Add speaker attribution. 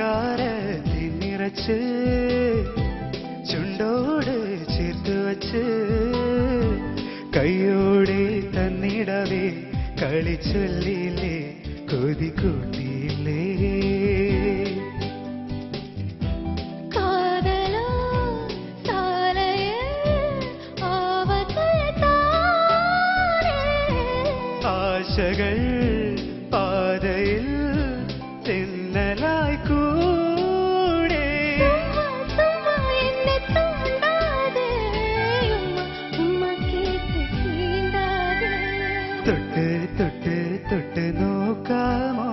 Speaker 1: ശൃംഗാരത്തിൽ നിറച്ച് ചുണ്ടോട് ചേർത്ത് വച്ച് കൈയോടെ തന്നിടവേ കളിച്ചൊല്ലില്ലേ കൊതി കൂട്ടിയില്ലേ ആശകൾ തൊട്ട് തൊട്ട് തൊട്ട് നോക്കാമോ